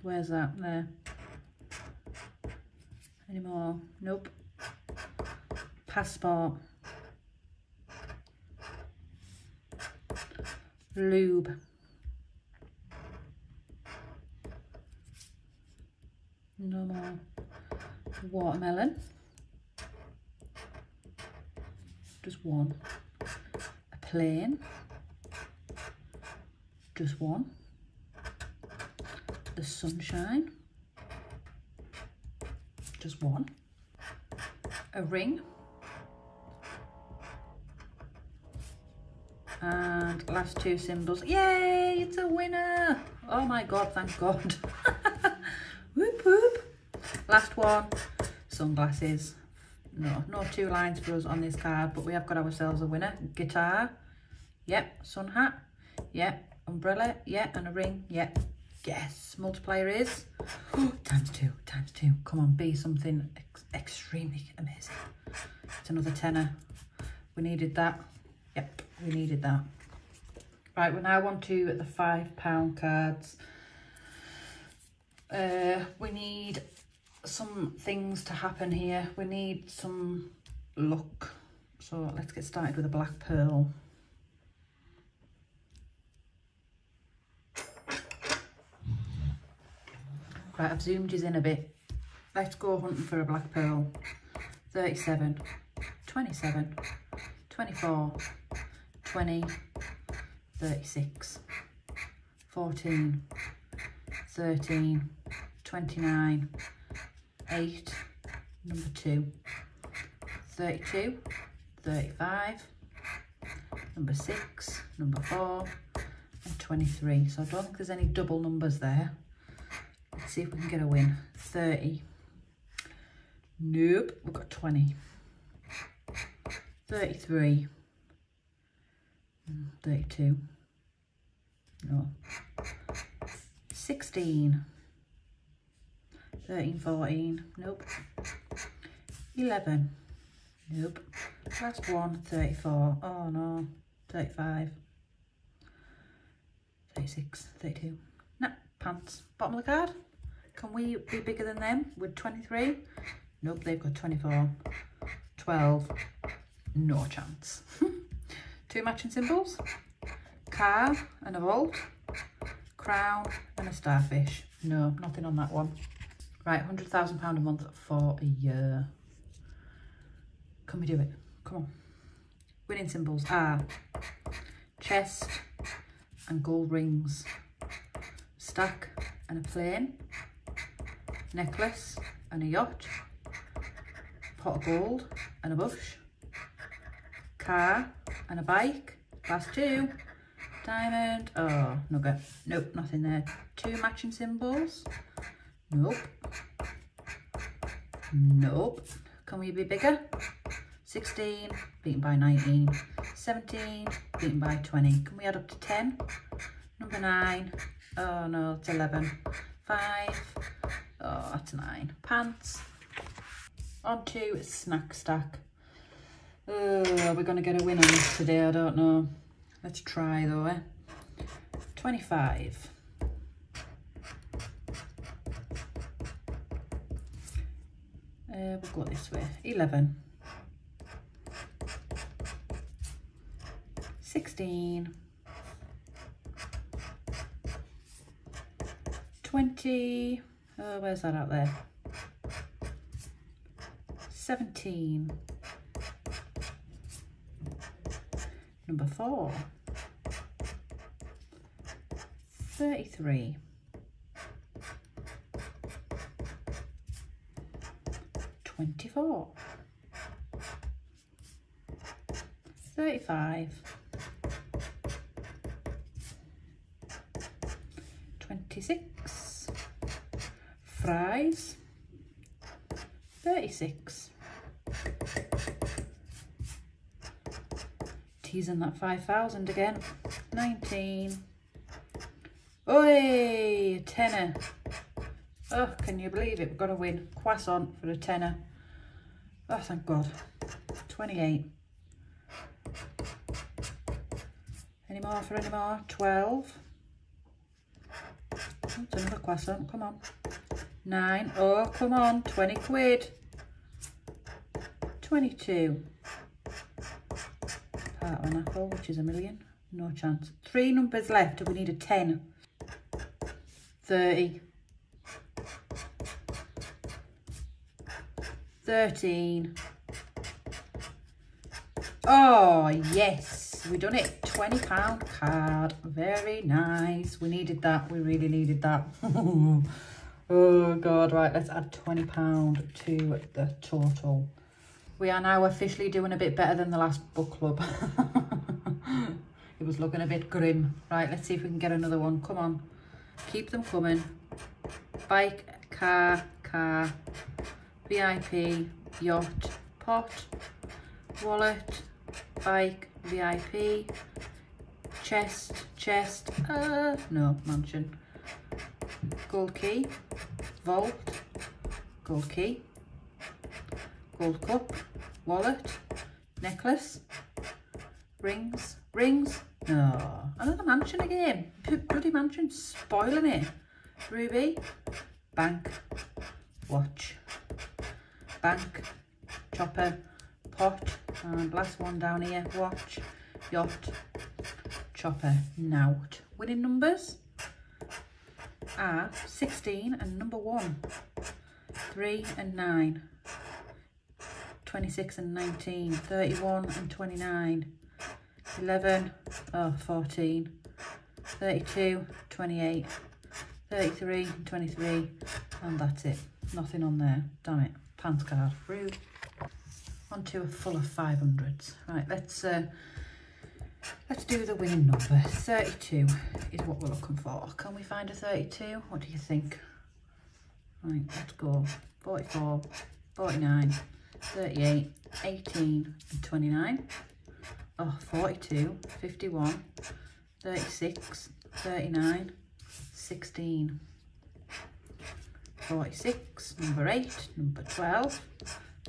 Where's that? There. Any more? Nope. Passport. Lube. No more. Watermelon. Just one. A plane. Just one. The sunshine. Just one. A ring. And last two symbols. Yay, it's a winner. Oh my God, thank God. whoop whoop. Last one, sunglasses. No, no two lines for us on this card, but we have got ourselves a winner. Guitar, yep. Sun hat, yep. Umbrella, yep. And a ring, yep. Yes, multiplier is times two, times two. Come on, be something ex extremely amazing. It's another tenner. We needed that. Yep, we needed that. Right, we're now on to the five pound cards. Uh, we need some things to happen here. We need some luck. So let's get started with a black pearl. Right, I've zoomed you in a bit. Let's go hunting for a black pearl. 37, 27, 24, 20, 36, 14, 13, 29, 8, number 2, 32, 35, number 6, number 4, and 23. So I don't think there's any double numbers there. Let's see if we can get a win. 30. Nope, we've got 20. 33. Mm, 32. No. 16. 13, 14. Nope. 11. Nope. Last one, 34. Oh no. 35. 36, 32. Pants. Bottom of the card. Can we be bigger than them with 23? Nope, they've got 24. 12. No chance. Two matching symbols. Car and a vault. Crown and a starfish. No, nothing on that one. Right, £100,000 a month for a year. Can we do it? Come on. Winning symbols are chest and gold rings, stack and a plane, necklace and a yacht, pot of gold and a bush, car and a bike, last two, diamond, oh, nugget, nope, nothing there, two matching symbols, nope, nope, can we be bigger? 16, beaten by 19, 17, beaten by 20. Can we add up to 10? Number 9, oh no, it's 11. 5, oh, that's 9. Pants, on to snack stack. Oh, are we going to get a win on this today? I don't know. Let's try though, eh? 25. Uh, we'll go this way. 11. 16, 20, oh, where's that out there? 17, number 4, 33, 24, 35, 26 fries 36 teasing that 5,000 again. 19 Oi, a tenner. Oh can you believe it? We've got a win. Croissant for a tenner. Oh thank god. 28 any more for any more? 12 It's another croissant, come on. Nine. Oh, come on, 20 quid. 22. Part of an apple, which is a million. No chance. Three numbers left. We need a 10. 30. 13. Oh, yes. We done it. £20 card. Very nice. We needed that. We really needed that. oh, God. Right, let's add £20 to the total. We are now officially doing a bit better than the last book club. it was looking a bit grim. Right, let's see if we can get another one. Come on. Keep them coming. Bike, car, car, VIP, yacht, pot, wallet, bike, VIP, chest, chest, uh, no, mansion, gold key, vault, gold key, gold cup, wallet, necklace, rings, rings, no, another mansion again, bloody mansion, spoiling it, ruby, bank, watch, bank, chopper, pot, and last one down here, watch, yacht, chopper, nout. Winning numbers are 16 and number 1, 3 and 9, 26 and 19, 31 and 29, 11, oh, 14, 32, 28, 33 and 23, and that's it. Nothing on there. Damn it. Pants card. Rude. Onto a full of 500s. Right, let's uh, let's do the winning number. 32 is what we're looking for. Can we find a 32? What do you think? Right, let's go. 44, 49, 38, 18 and 29. Oh, 42, 51, 36, 39, 16. 46, number 8, number 12,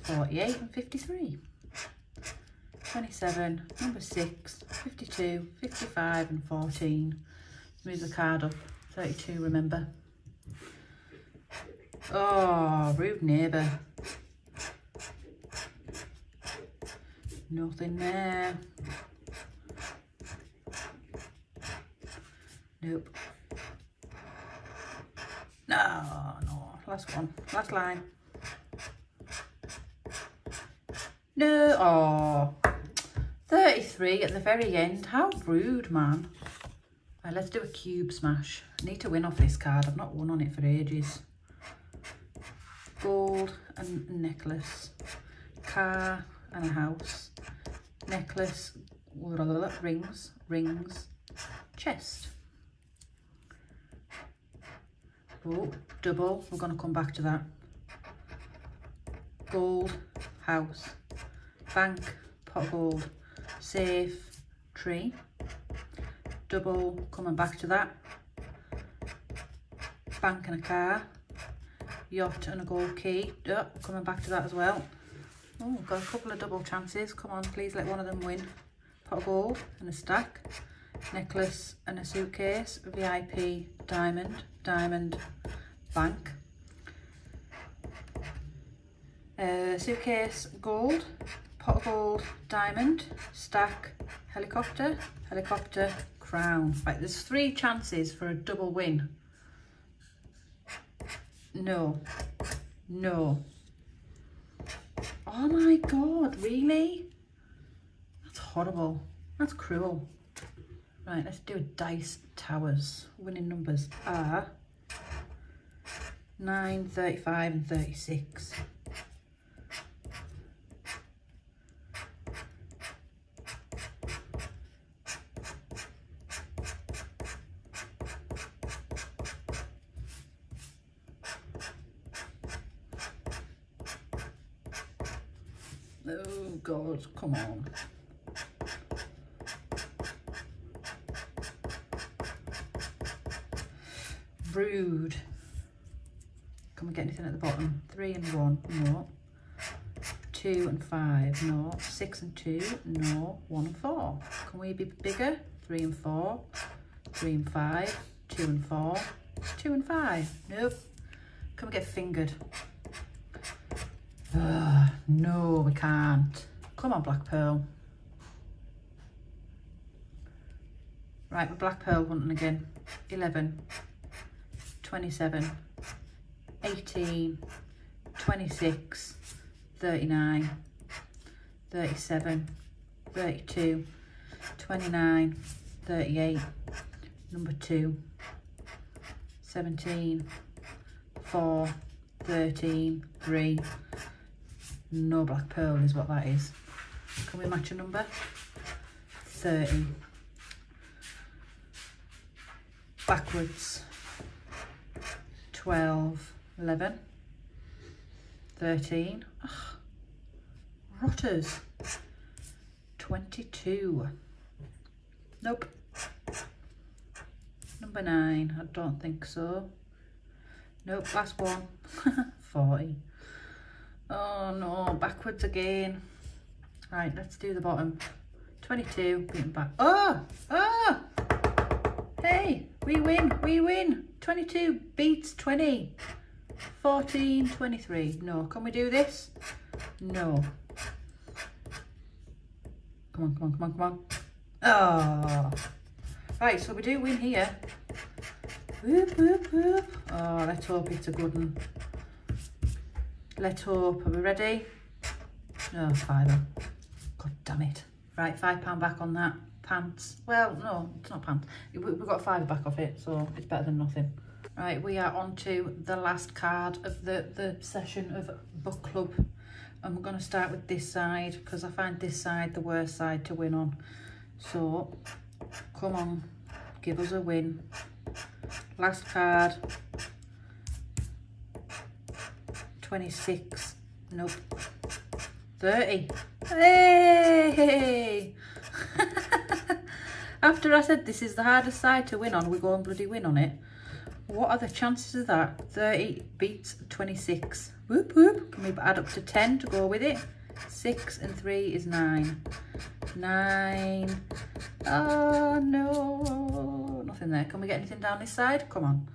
48 and 53. 27, number 6, 52, 55 and 14. Move the card up. 32, remember. Oh, rude neighbour. Nothing there. Nope. No, no, last one, last line. No, oh, 33 at the very end. How rude, man. Right, let's do a cube smash. I need to win off this card. I've not won on it for ages. Gold and necklace. Car and a house. Necklace, rings, rings, chest. Oh, double. We're going to come back to that. Gold, house, bank, pot gold, safe, tree. Double, coming back to that. Bank and a car. Yacht and a gold key. Oh, coming back to that as well. Oh, got a couple of double chances. Come on, please let one of them win. Pot of gold and a stack. Necklace and a suitcase. VIP, diamond, diamond, bank. Uh, suitcase, gold, pot diamond, stack, helicopter, helicopter, crown. Right, there's three chances for a double win. No, no. Oh my God, really? That's horrible. That's cruel. Right, let's do dice towers. Winning numbers are 9, 35 and 36. Oh God, come on. Rude. Can we get anything at the bottom? Three and one, no. Two and five, no. Six and two, no. One and four. Can we be bigger? Three and four, three and five, two and four, two and five. Nope. Can we get fingered? Uh, no, we can't. Come on, Black Pearl. Right, Black Pearl hunting again. 11, 27, 18, 26, 39, 37, 32, 29, 38, number 2, 17, 4, 13, 3, no black pearl is what that is. Can we match a number? 30. Backwards. 12, 11, 13. Ugh. Rotters. 22. Nope. Number 9. I don't think so. Nope, last one. 40. Oh no, backwards again. Right, let's do the bottom. 22, beating back. Oh! Oh! Hey, we win, we win. 22 beats 20. 14, 23. No, can we do this? No. Come on, come on, come on, come on. Oh. Right, so we do win here. Whoop, whoop, whoop. Oh, let's hope it's a good one. Let's hope. Are we ready? No, fiver. God damn it. Right, five pound back on that. Pants. Well, no, it's not pants. We've got five back off it, so it's better than nothing. Right, we are on to the last card of the, the session of book club. And we're going to start with this side because I find this side the worst side to win on. So, come on, give us a win. Last card. 26. Nope. 30. Hey! After I said this is the hardest side to win on, we go and bloody win on it. What are the chances of that? 30 beats 26. Whoop whoop. Can we add up to 10 to go with it? 6 and 3 is 9. 9. Oh no. Nothing there. Can we get anything down this side? Come on.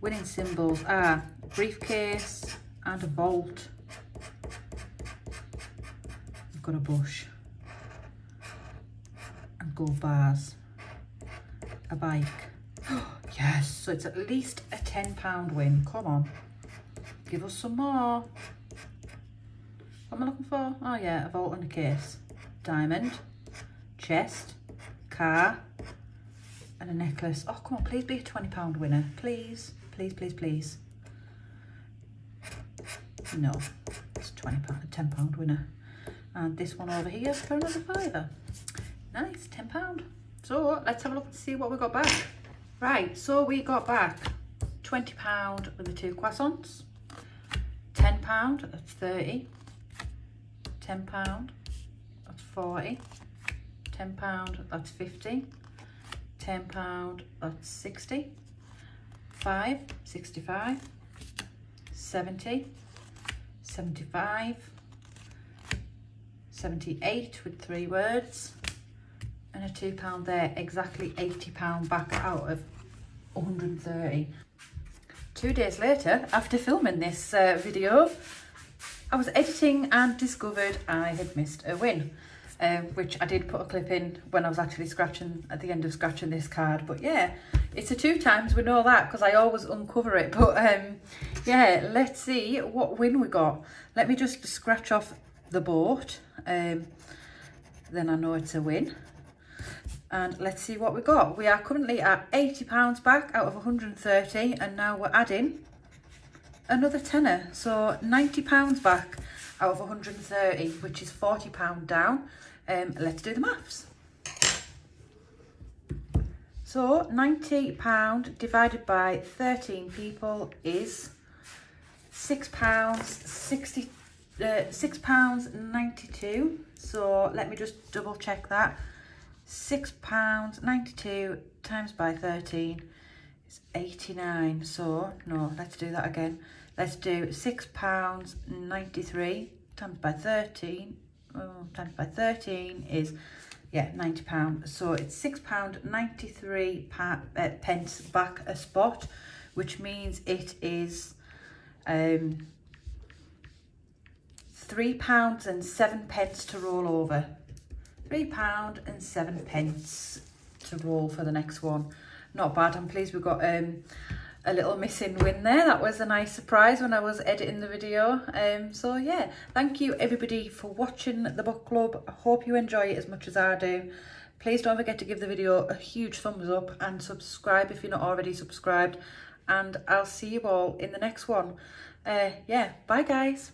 Winning symbols. Ah, briefcase and a vault. Got a bush and gold bars, a bike. yes, so it's at least a £10 win. Come on, give us some more. What am I looking for? Oh yeah, a vault and a case. Diamond, chest, car, and a necklace. Oh, come on, please be a £20 winner. Please, please, please, please. No, it's 20 pound, a 10 pound winner. And this one over here for another fiver. Nice, 10 pound. So let's have a look and see what we got back. Right, so we got back 20 pound with the two croissants. 10 pound, that's 30. 10 pound, that's 40. 10 pound, that's 50. 10 pound, that's 60. 5, 65. 70. 75, 78 with three words, and a £2 there, exactly £80 back out of 130. Two days later, after filming this uh, video, I was editing and discovered I had missed a win. Um, which I did put a clip in when I was actually scratching, at the end of scratching this card. But yeah, it's a two times, we know that, because I always uncover it. But um, yeah, let's see what win we got. Let me just scratch off the boat. Um, then I know it's a win. And let's see what we got. We are currently at £80 back out of 130 and now we're adding another tenner. So £90 back out of 130, which is £40 down. Um, let's do the maths. So £90 divided by 13 people is £6, 60, uh, £6 92. So let me just double check that. £6 92 times by 13 is 89. So no, let's do that again. Let's do £6 93 times by 13 oh, times by 13 is yeah, 90 pound. So it's six pound 93 pa uh, pence back a spot, which means it is um, three pounds and seven pence to roll over. Three pound and seven pence to roll for the next one. Not bad. I'm pleased we got um, a little missing win there. That was a nice surprise when I was editing the video. Um, so yeah, thank you everybody for watching the book club. I hope you enjoy it as much as I do. Please don't forget to give the video a huge thumbs up and subscribe if you're not already subscribed. And I'll see you all in the next one. Uh, yeah, bye guys.